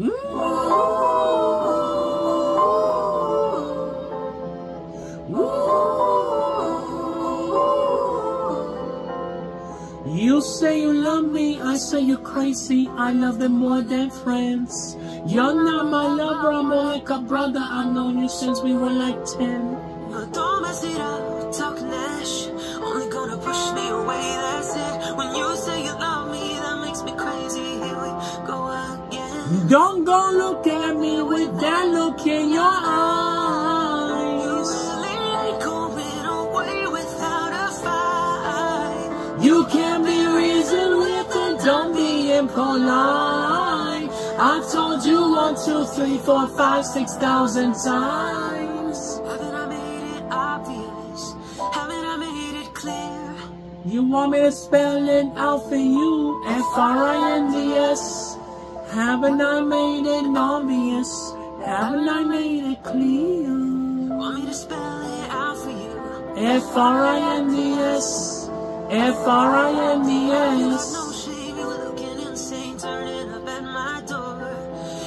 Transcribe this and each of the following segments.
You say you love me, I say you're crazy. I love them more than friends. You're not my lover, I'm more like a brother. I've known you since we were like 10. Don't go look at me with that look in your You eyes. You can be reasoned with and don't be impolite. I've told you one, two, three, four, five, six thousand times. Haven't I made it obvious? Haven't I made it clear? You want me to spell it out for you? F-R-I-N-D-S. Haven't I made it obvious? Haven't I made it clear? Want me to spell it out for you? F-R-I-N-D-S. F-R-I-N-D-S. no shame, you looking insane, turning up at my door.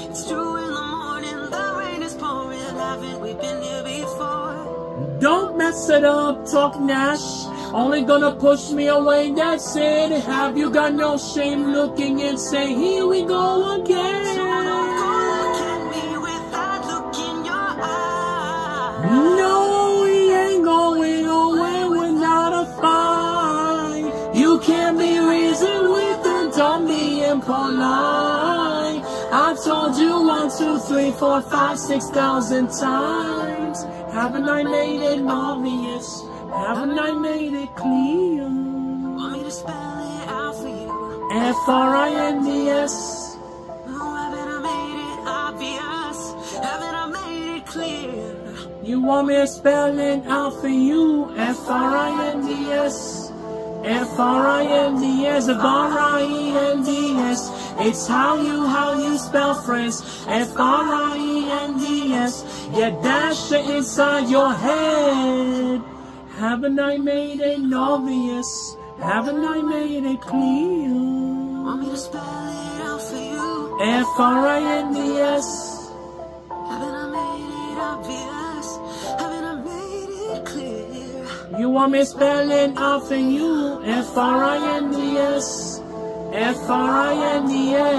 It's true in the morning, the rain is pouring. Haven't we been here before? Don't mess it up, talk Nash. Only gonna push me away, that's it. Have you got no shame looking and say, here we go Don't go again? look at me with that look in your eye. No, we ain't going away without a fight. You can't be reasoned with and don't be impolite. I told you one, two, three, four, five, six thousand times. Haven't I made it obvious? Haven't I made it clear? Want me to spell it out for you? F-R-I-N-D-S. No, oh, haven't I made it obvious? Haven't I made it clear? You want me to spell it out for you? F-R-I-N-D-S. F-R-I-N-D-S. F-R-I-N-D-S. It's how you, how you spell friends. F-R-I-N-D-S. Yeah, dash it inside your head. Haven't I made it obvious? Haven't I made it clear? Want me to spell it out for you? F-R-I-N-D-S. Haven't I made it obvious? Haven't I made it clear? You want me spelling out for you? F-R-I-N-D-S. F-R-I-N-D-S.